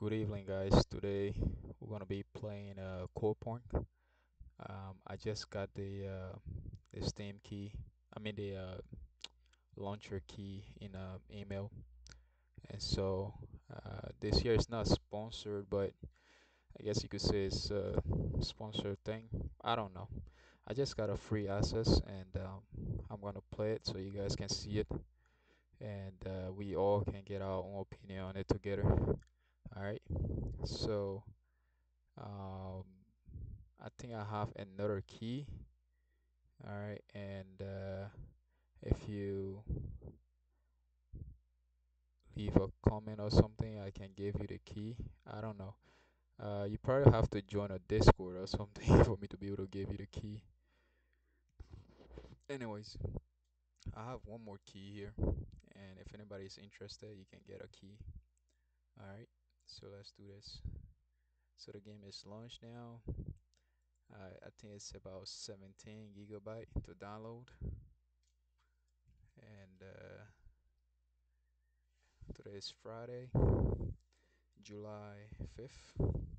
Good evening, guys. Today we're gonna be playing uh, Corepunk. Um, I just got the uh, the Steam key. I mean the uh, launcher key in uh, email, and so uh, this year is not sponsored, but I guess you could say it's a sponsored thing. I don't know. I just got a free access, and um, I'm gonna play it so you guys can see it, and uh, we all can get our own opinion on it together. All right. So um, I think I have another key. All right, and uh, if you leave a comment or something, I can give you the key. I don't know. Uh, you probably have to join a Discord or something for me to be able to give you the key. Anyways, I have one more key here, and if anybody's interested, you can get a key. All right, so let's do this. So the game is launched now. Uh, I think it's about 17 gigabyte to download, and uh, today is Friday, July 5th.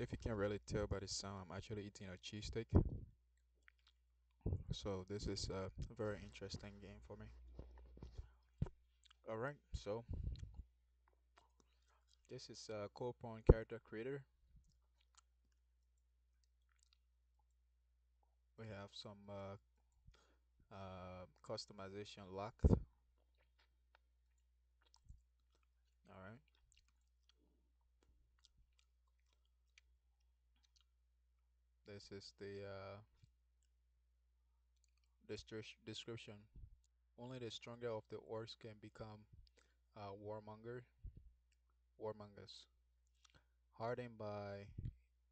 If you can really tell by the sound, I'm actually eating a cheesesteak. So this is a very interesting game for me. All right, so this is a Corepunk character creator. We have some uh, uh, customization locked. All right. This is the uh, description. Only the stronger of the orcs can become uh, warmonger, warmongers. Hardened by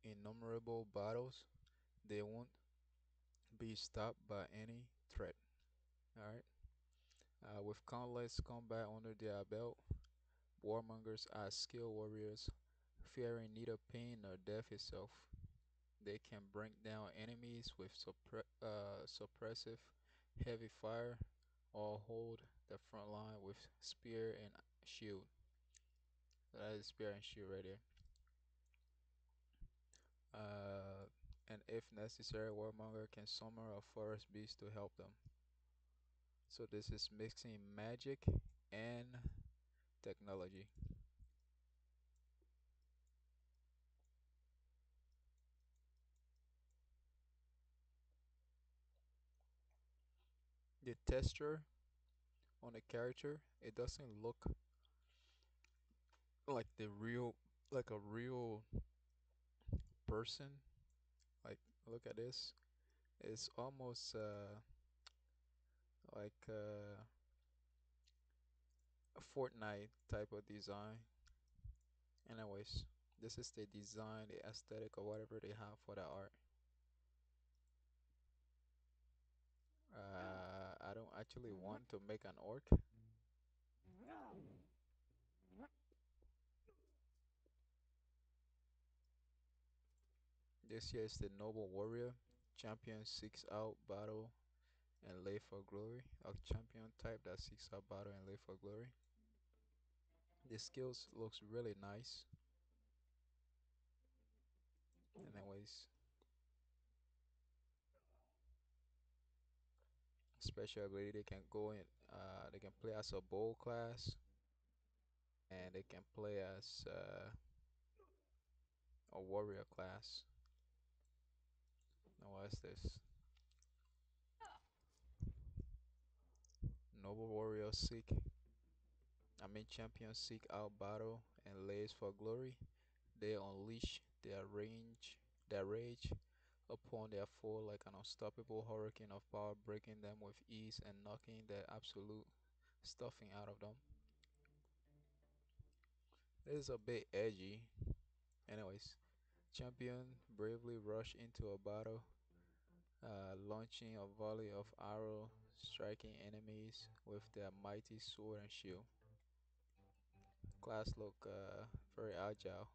innumerable battles, they won't be stopped by any threat. All right. Uh, with countless combat under their belt, warmongers are skilled warriors, fearing neither pain nor death itself. They can bring down enemies with suppre- uh, suppressive heavy fire or hold the front line with spear and shield. That is spear and shield right there. Uh, and if necessary, Warmonger can summon a forest beast to help them. So this is mixing magic and technology. The texture on the character, it doesn't look like the real, like a real person. Like, look at this. It's almost uh, like uh, a Fortnite type of design. Anyways, this is the design, the aesthetic, or whatever they have for the art. actually mm-hmm. want to make an orc? This year is the Noble Warrior, Champion 6 out battle and lay for glory. A champion type that 6 out battle and lay for glory. The skills looks really nice. Anyways. Special ability they can go in. Uh, they can play as a bow class, and they can play as uh, a warrior class. Now what's this? Noble warrior seek. I mean champion seek out battle and lays for glory. They unleash their range, their rage upon their foe like an unstoppable hurricane of power, breaking them with ease and knocking the absolute stuffing out of them. This is a bit edgy. Anyways, champion bravely rush into a battle, uh, launching a volley of arrow, striking enemies with their mighty sword and shield. Class look uh, very agile,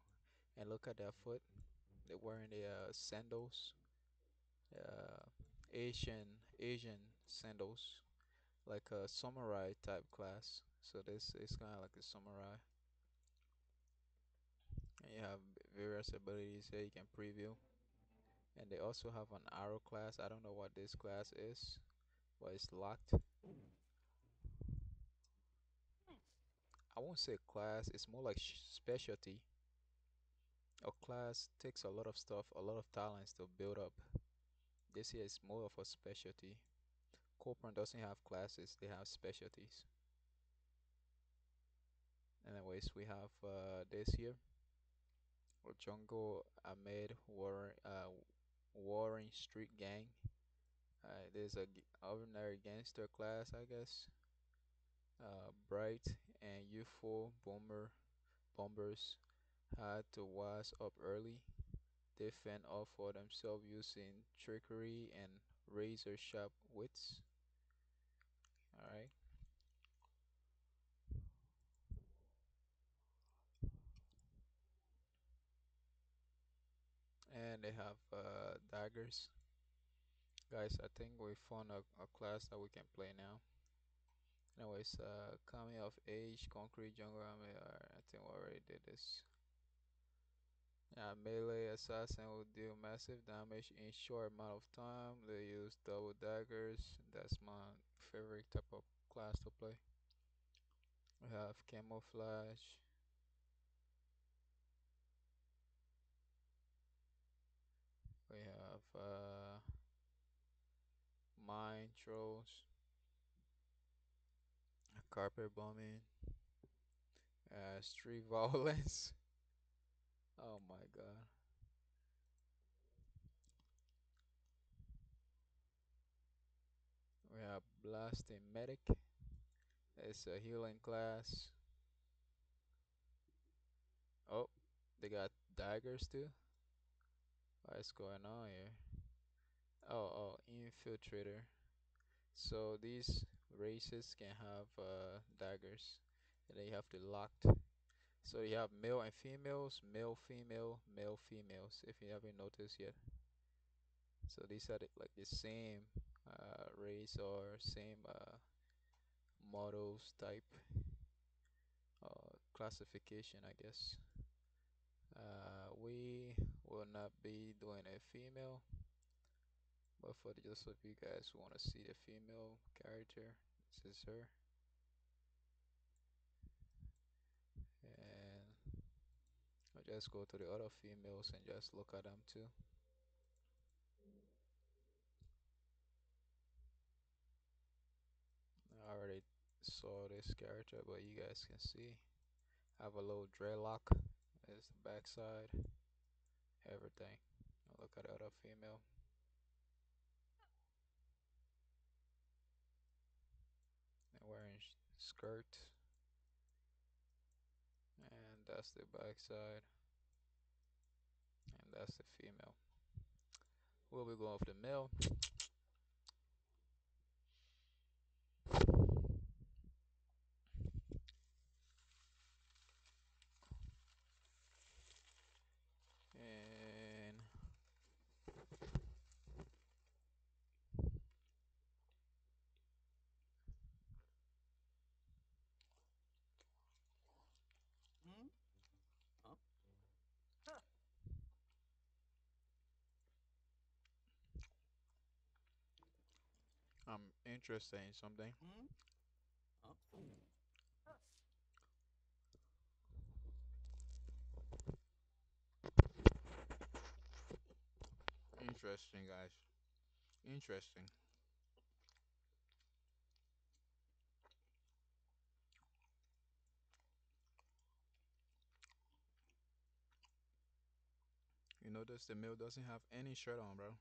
and look at their foot. They're wearing their sandals, uh, Asian Asian sandals, like a samurai type class. So this is kind of like a samurai. And you have various abilities here you can preview. And they also have an arrow class. I don't know what this class is, but it's locked. I won't say class, it's more like specialty. A class takes a lot of stuff, a lot of talents to build up. This here is more of a specialty. Corepunk doesn't have classes, they have specialties. Anyways, we have uh, this here. Jungle Ahmed War, uh, Warring Street Gang. Uh, there's a ordinary gangster class, I guess. Uh, bright and youthful bomber bombers had to wise up early. They fend off for themselves using trickery and razor sharp wits. Alright. And they have uh, daggers. Guys, I think we found a, a class that we can play now. Anyways, uh, coming of age, concrete jungle. I, think we already did this. Yeah, melee assassin will deal massive damage in short amount of time. They use double daggers. That's my favorite type of class to play. We have camouflage. We have uh, mine trolls, carpet bombing, uh, street violence. Oh my god. We have blasting medic. It's a healing class. Oh, they got daggers too. What's going on here? Oh, oh, infiltrator. So these races can have uh, daggers, and they have to locked. So you have male and females, male, female, male, females. If you haven't noticed yet. So these are the, like the same uh, race or same uh, models type uh, classification, I guess. Uh, we will not be doing a female, but for just of you guys want to see the female character, this is her. And I'll just go to the other females and just look at them too. I already saw this character, but you guys can see. I have a little dreadlock. There's the backside. Everything. Look at the other female. And wearing skirt. That's the backside. And that's the female. We'll be going for the male. And I'm interested in something. Hmm? Huh? Interesting, guys. Interesting. You notice the male doesn't have any shirt on, bro.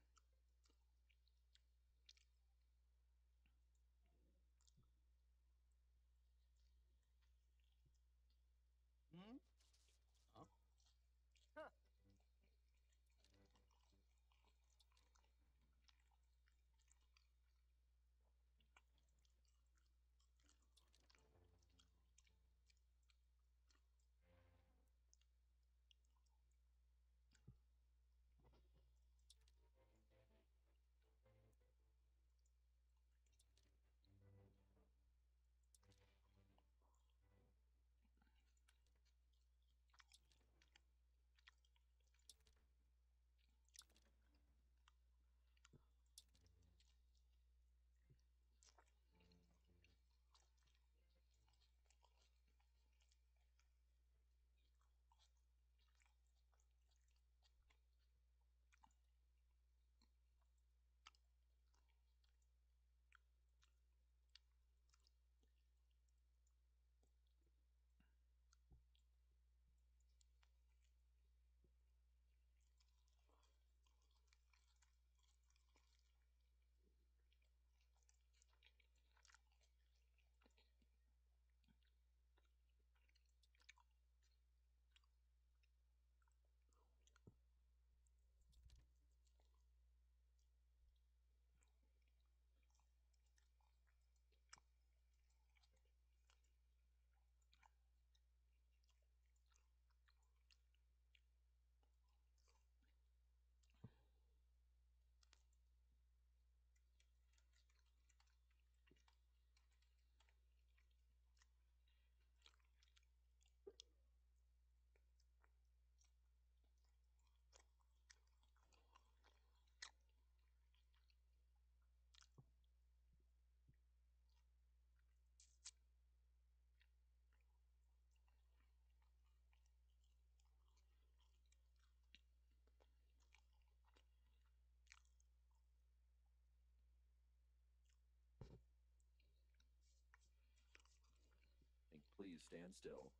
Please stand still.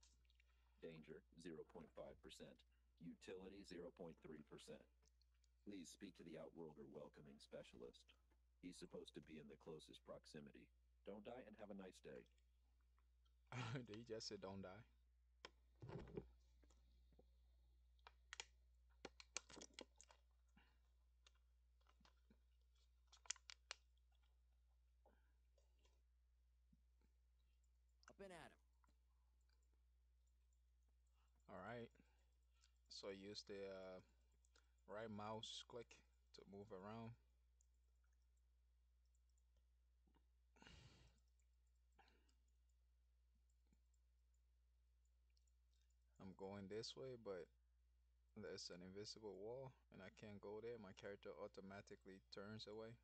Danger 0.5%. Utility 0.3%. Please speak to the Outworlder welcoming specialist. He's supposed to be in the closest proximity. Don't die and have a nice day. Did he just say don't die? Up and at him. Alright. So use the uh, right mouse click to move around. I'm going this way, but there's an invisible wall and I can't go there. My character automatically turns away.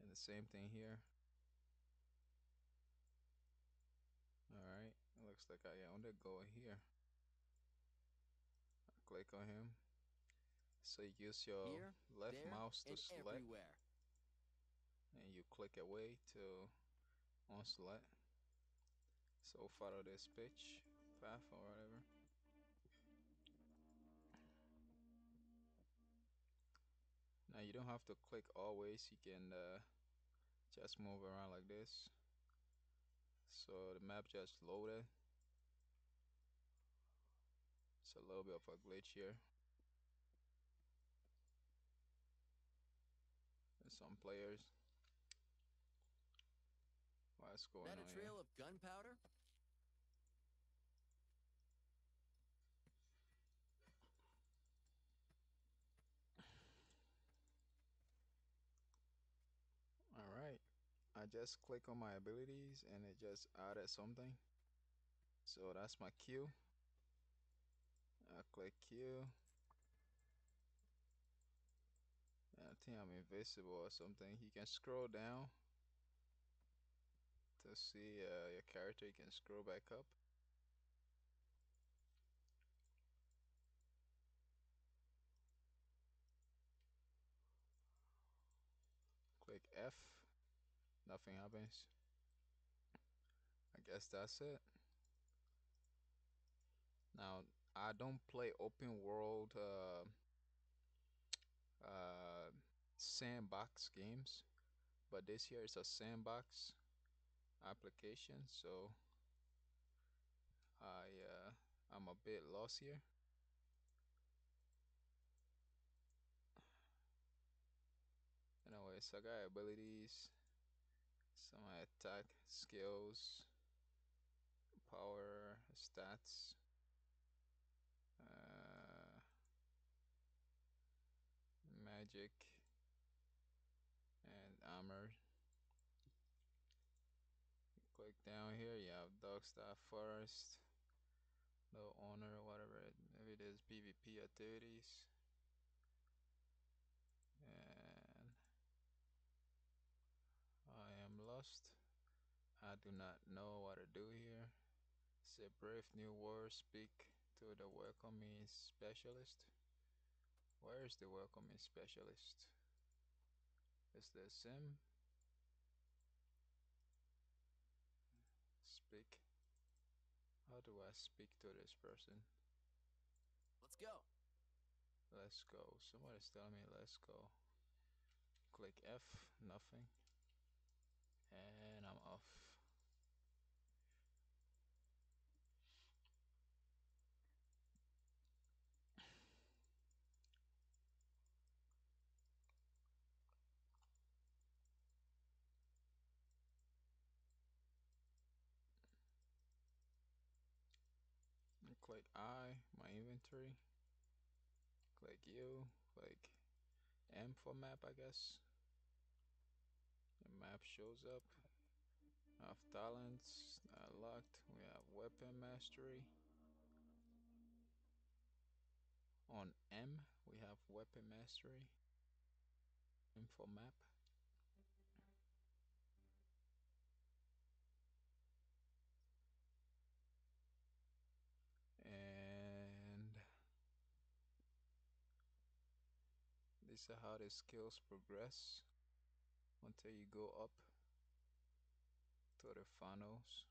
And the same thing here. Alright, looks like I am to go here. Click on him. So you use your Here, left there, mouse to and select everywhere. and you click away to unselect. So follow this pitch path or whatever. Now you don't have to click always, you can uh, just move around like this. So the map just loaded. It's a little bit of a glitch here. There's some players. What's going That on a here? trail of gunpowder? Alright. I just click on my abilities and it just added something. So that's my Q. I click Q. I think I'm invisible or something. You can scroll down to see uh, your character. You can scroll back up. Click F. Nothing happens. I guess that's it. Now, I don't play open world uh, uh, sandbox games, but this here is a sandbox application, so I uh, I'm a bit lost here. Anyways, I got abilities, some attack skills, power, stats. Uh, magic and armor. Click down here, you have dog Dogstar Forest, no owner, whatever it, maybe it is PvP activities. And I am lost. I do not know what to do here. Say brave new words, speak to the welcoming specialist. Where is the welcoming specialist? Is there Sim? Speak. How do I speak to this person? Let's go. Let's go. Somebody's telling me let's go. Click F, nothing. And I'm off. Click I, my inventory. Click U, click M for map, I guess. The map shows up. Have talents uh, locked. We have weapon mastery. On M, we have weapon mastery. M for map. Is how the skills progress until you go up to the funnels.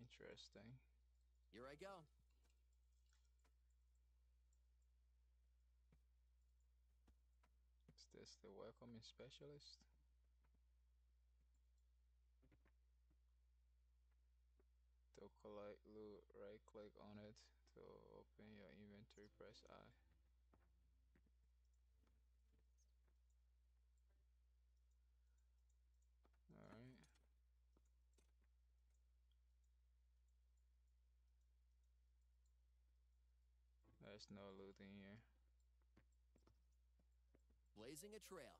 Interesting. Here I go. Is this the welcoming specialist? To collect loot, right click on it to open your inventory, press I. Alright. There's no loot in here. Blazing a trail.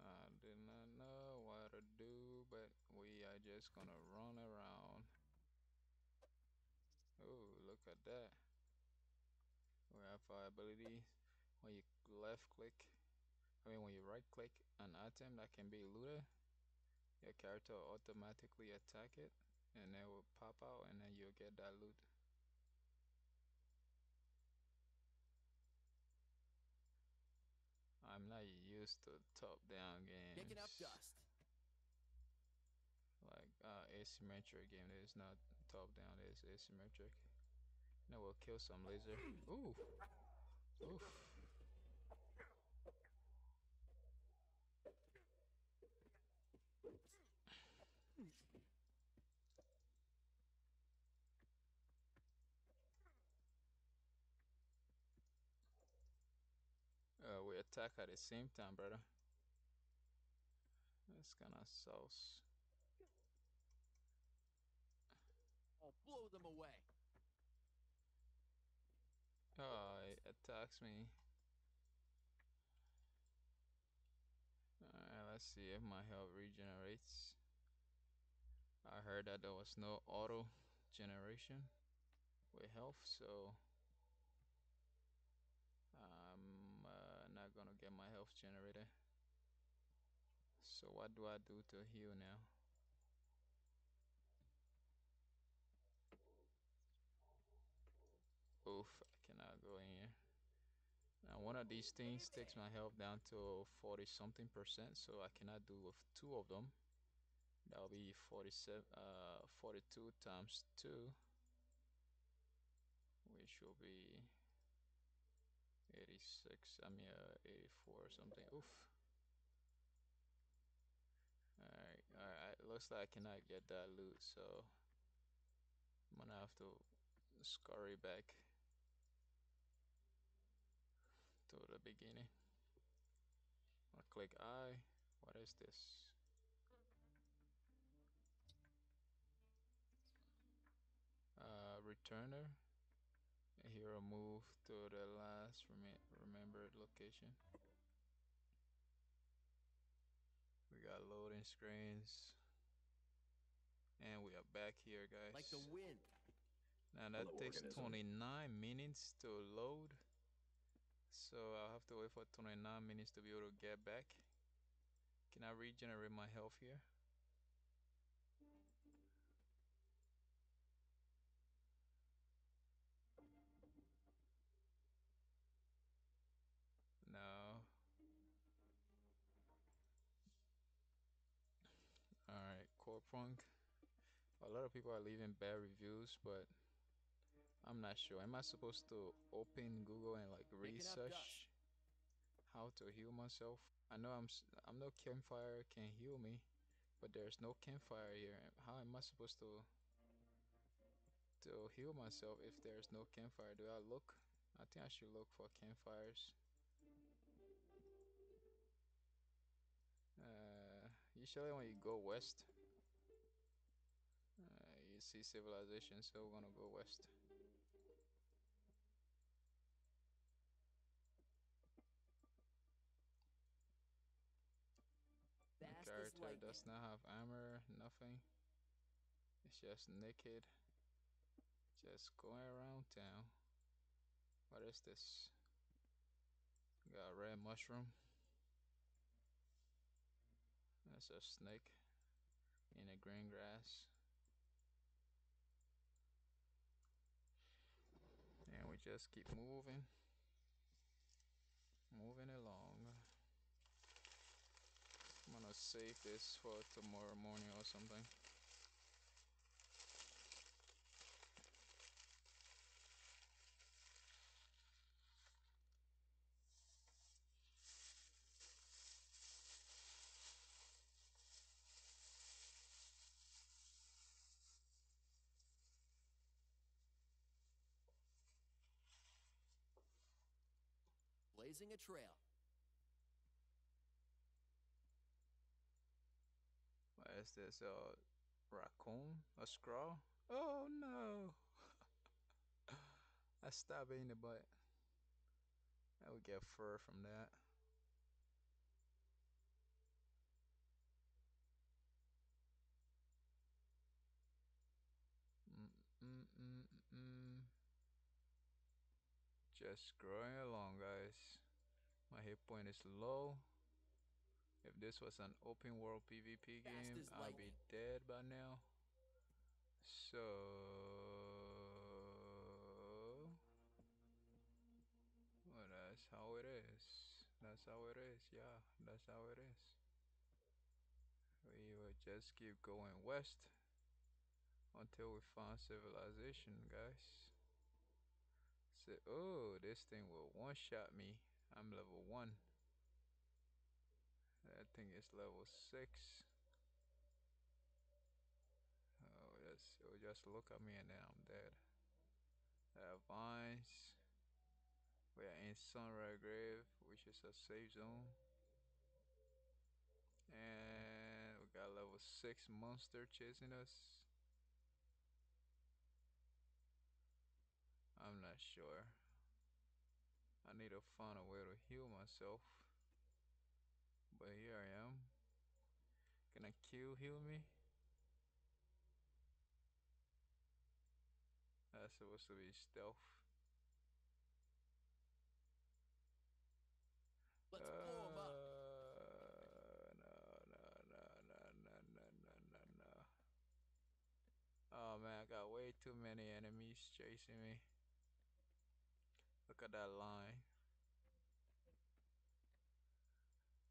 I did not know what to do, but we are just gonna run around. Oh, look at that. We have our ability when you left click, I mean, when you right click an item that can be looted, your character will automatically attack it and then will pop out and then you'll get that loot. I'm not used to top down games. Kicking up dust. Like uh, asymmetric game, it is not top down, it is asymmetric. Now we'll kill some laser. Ooh! Oof. Uh, we attack at the same time, brother. That's kind of sauce. I'll blow them away. Oh, it attacks me. Alright, let's see if my health regenerates. I heard that there was no auto generation with health, so generated. So what do I do to heal now? Oof, I cannot go in here. Now one of these things takes my health down to 40 something percent, so I cannot do with two of them. That'll be 47, uh, 42 times 2, which will be 86, I mean uh, 84 or something. Oof. Alright, alright, looks like I cannot get that loot, so I'm gonna have to scurry back to the beginning. i click I. What is this? Uh, returner. Here, I move to the last rem remembered location. We got loading screens. And we are back here, guys. Like the wind. Now that Hello, takes organism. 29 minutes to load. So I'll have to wait for 29 minutes to be able to get back. Can I regenerate my health here? No. Alright, Corepunk. A lot of people are leaving bad reviews, but I'm not sure. Am I supposed to open Google and like Picking up dust. research how to heal myself? I know I'm s- I'm no campfire can heal me, but there's no campfire here. How am I supposed to to heal myself if there's no campfire? Do I look? I think I should look for campfires. Uh, usually when you go west, you see civilization, so we're gonna go west. Fast character does not have armor, nothing. It's just naked. Just going around town. What is this? Got a red mushroom. That's a snake in the green grass. And we just keep moving. Moving along. I'm gonna save this for tomorrow morning or something. Blazing a trail. What is this? A raccoon? A scrawl? Oh no! I stab it in the butt. I would get fur from that. Mm, mm, mm, mm. Just growing along, guys. My hit point is low. If this was an open world PvP game, I'd be dead by now. So well, that's how it is. That's how it is. Yeah, that's how it is. We will just keep going west until we find civilization, guys. So, oh, this thing will one shot me. I'm level one. That thing is level six. Oh, just it will just look at me and then I'm dead. Uh, vines. We are in Sunrise Grave, which is a safe zone. And we got level six monster chasing us. I'm not sure. I need to find a way to heal myself. But here I am. Can I kill heal me? That's supposed to be stealth. Let's uh, him up. No, no, no, no, no, no, no, no, no. Oh man, I got way too many enemies chasing me. Look at that line.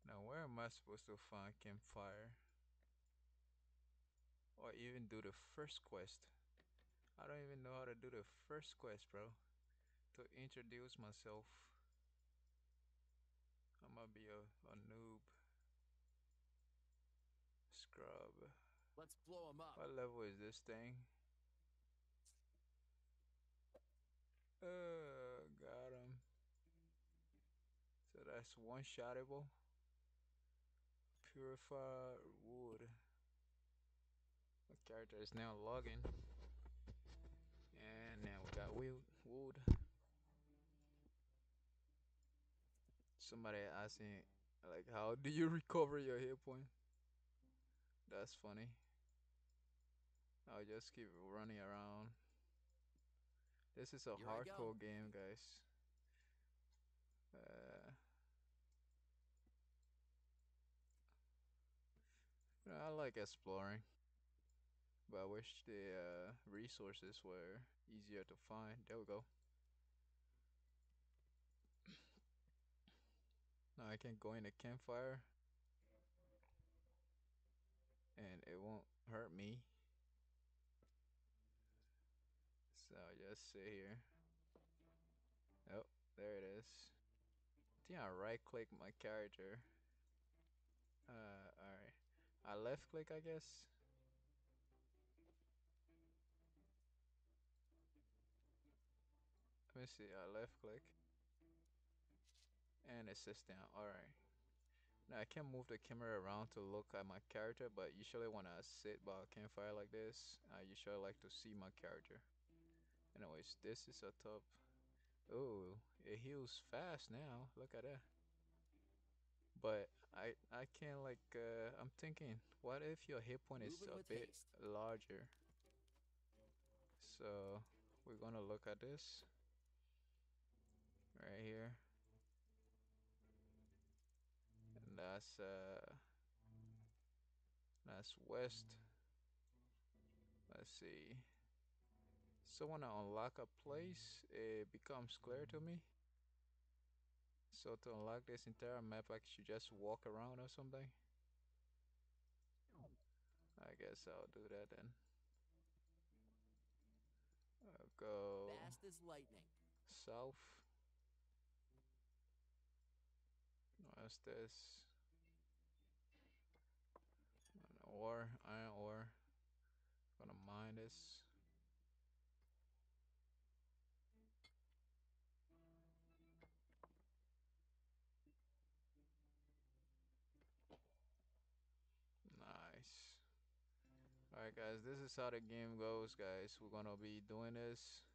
Now, where am I supposed to find campfire? Or even do the first quest? I don't even know how to do the first quest, bro. To introduce myself. I'm gonna be a, a noob. Scrub. Let's blow him up. What level is this thing? Uh, got him. So that's one shotable. Purify wood. My character is now logging. And now we got wood. wood. Somebody asking, like, how do you recover your hit point? That's funny. I'll just keep running around. This is a Here hardcore game, guys. Uh, you know, I like exploring, but I wish the uh, resources were easier to find. There we go. Now I can go in a campfire, and it won't hurt me. So I just sit here. Oh, there it is. I think I right click my character. Uh, alright. I left click, I guess. Let me see. I left click. And it sits down. Alright. Now I can move the camera around to look at my character, but usually when I sit by a campfire like this, I usually like to see my character. Anyways, this is a top. Oh, it heals fast now. Look at that. But I I can't like uh I'm thinking, what if your hit point is a bit haste. larger? So we're gonna look at this right here. And that's uh that's west. Let's see. So when I unlock a place, it becomes clear to me. So to unlock this entire map, I should just walk around or something. I guess I'll do that then. I'll go Fast as lightning. south. What's this? An ore, iron ore. Gonna mine this. Nice. Alright guys, this is how the game goes guys. We're gonna be doing this.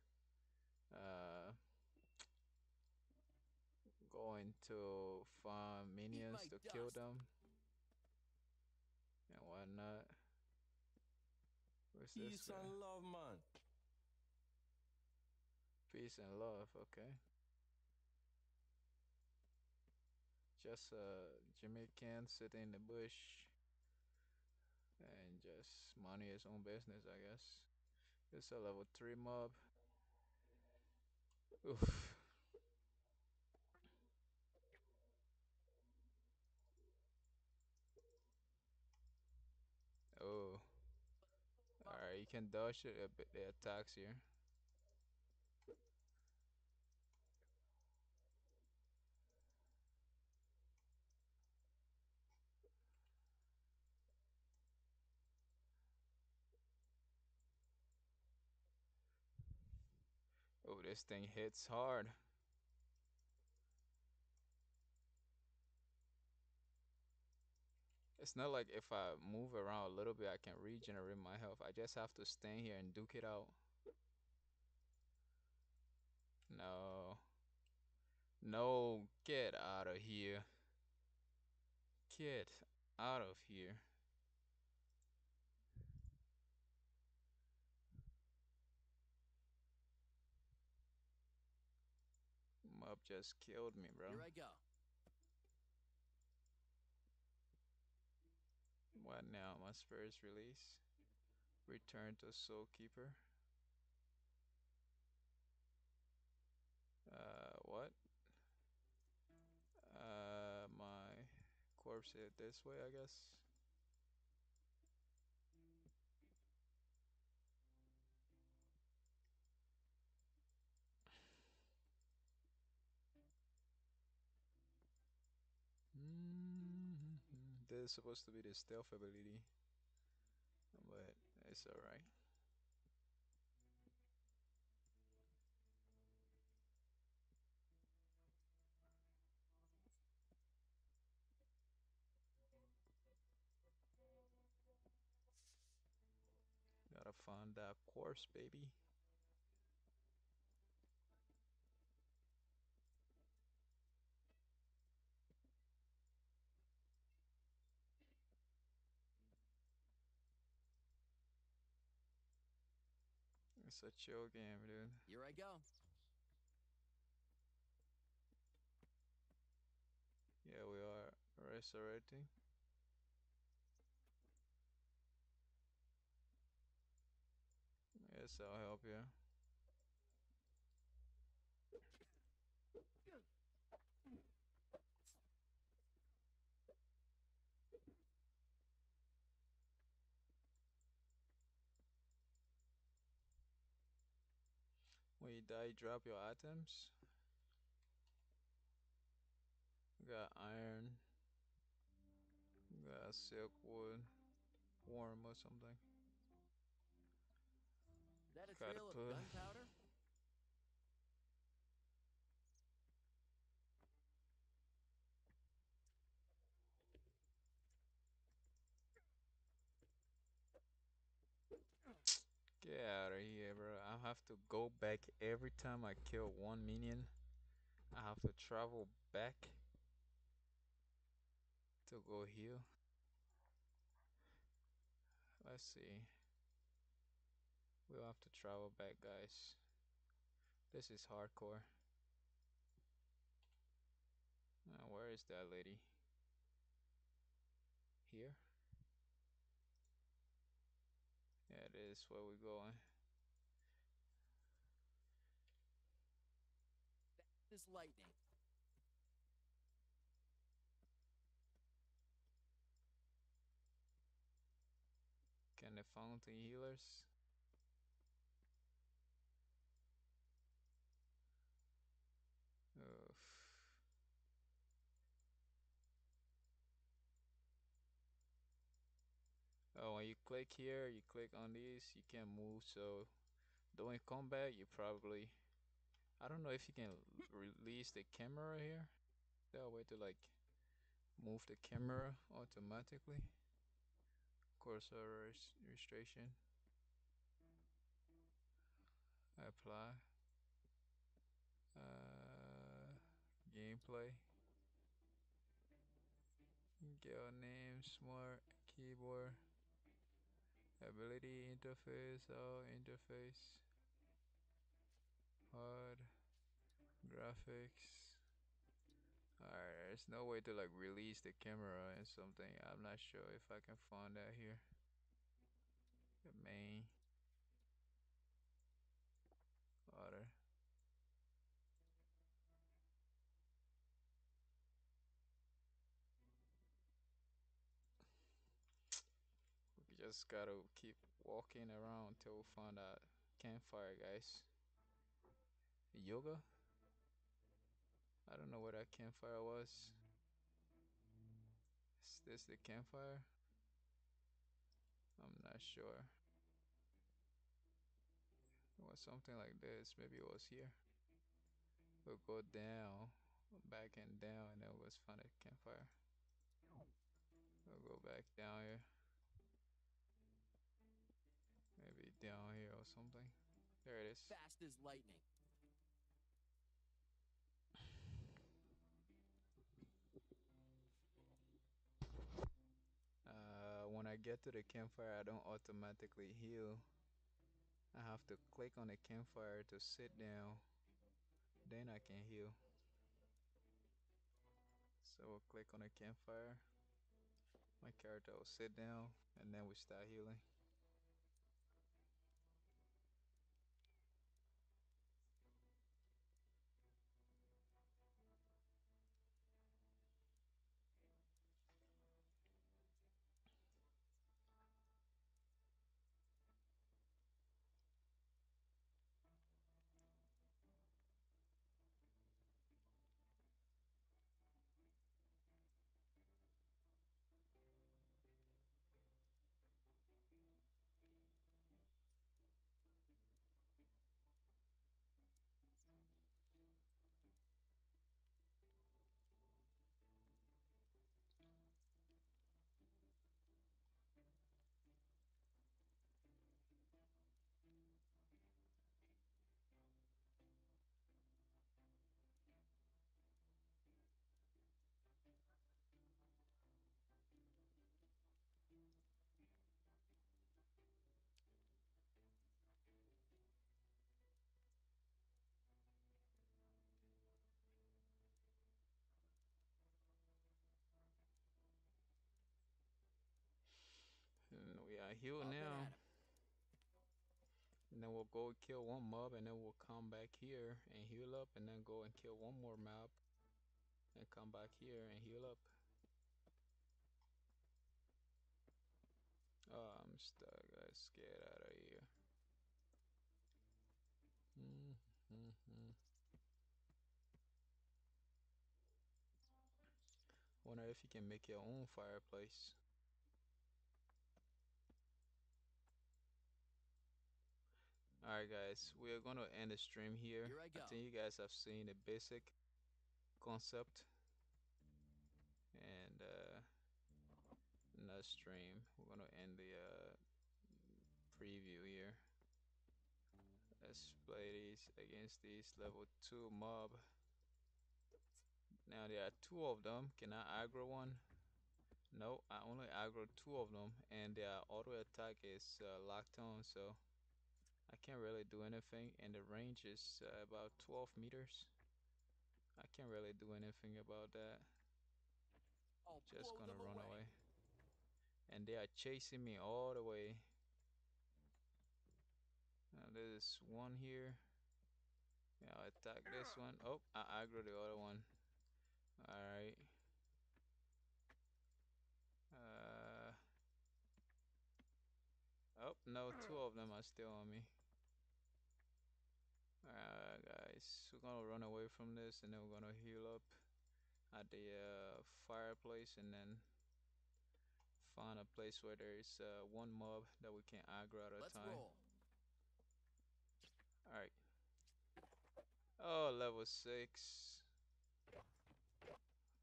Uh going to farm minions to kill them. And whatnot. This? Peace guy? and love, man. Peace and love, okay. Just uh Jimmy Can sitting in the bush and just minding his own business, I guess. It's a level 3 mob. Oof. Oh. Alright, you can dodge it a bit the attacks here. This thing hits hard. It's not like if I move around a little bit, I can regenerate my health. I just have to stand here and duke it out. No. No, get out of here. Get out of here. drop just killed me, bro. Here I go. What now? My spirit's release? Return to Soul Keeper? Uh, what? Uh, my corpse hit this way, I guess. This is supposed to be the stealth ability, but it's alright. Gotta find that course, baby. It's a chill game, dude. Here I go. Yeah, we are resurrecting. Yes, I'll help you. Die, drop your items. Got iron. Got silk wood. Worm or something. Is that a Gotta trail of put- gunpowder? Get out of here, have to go back every time I kill one minion. I have to travel back to go heal. Let's see. We'll have to travel back, guys. This is hardcore. Now, where is that lady? Here? Yeah, it is where we're going. This lightning. Can the fountain healers? Oof. Oh, when you click here, you click on these, you can move. So, during combat, you probably. I don't know if you can release the camera here. Is there a way to like move the camera automatically? Cursor registration. Apply. Uh, gameplay. Girl name, smart keyboard. Ability interface, all interface. Hard. Graphics. Alright, there's no way to like release the camera and something. I'm not sure if I can find that here. The main. Order. We just gotta keep walking around till we find that campfire, guys. Yoga? I don't know where that campfire was. Is this the campfire? I'm not sure. It was something like this. Maybe it was here. We'll go down, back and down, and then we'll find a campfire. We'll go back down here. Maybe down here or something. There it is. Fast as lightning. Uh, when I get to the campfire, I don't automatically heal. I have to click on the campfire to sit down. Then I can heal. So we'll click on the campfire. My character will sit down, and then we start healing. Heal and now. And then we'll go kill one mob and then we'll come back here and heal up and then go and kill one more mob and come back here and heal up. Oh, I'm stuck. Let's get out of here. Mm-hmm. Wonder if you can make your own fireplace. Alright guys, we are gonna end the stream here. Here I go. think you guys have seen the basic concept. And uh in the stream, we're gonna end the uh preview here. Let's play these against these level 2 mob. Now there are two of them. Can I aggro one? No, I only aggro two of them, and their auto attack is uh, locked on, so I can't really do anything. And the range is uh, about 12 meters. I can't really do anything about that. I'll Just gonna run away. away. And they are chasing me all the way. Now there's one here. Yeah, I'll attack this one. Oh, I aggro the other one. Alright. Uh. Oh, no, two of them are still on me. Alright, guys. We're gonna run away from this and then we're gonna heal up at the uh, fireplace and then find a place where there is uh, one mob that we can aggro at a Let's time. roll. Alright. Oh, level 6.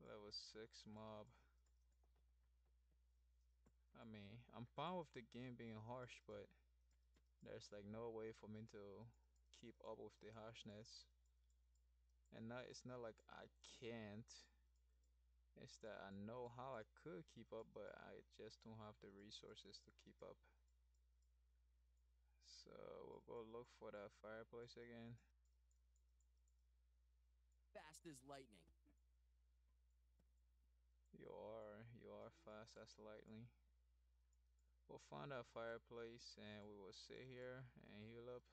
Level 6 mob. I mean, I'm fine with the game being harsh, but there's like no way for me to keep up with the harshness. And now it's not like I can't. It's that I know how I could keep up, but I just don't have the resources to keep up. So we'll go look for that fireplace again. Fast as lightning. You are, you are fast as lightning. We'll find that fireplace and we will sit here and heal up.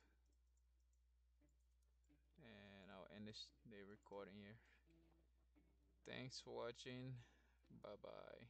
This the recording here. Thanks for watching. Bye bye.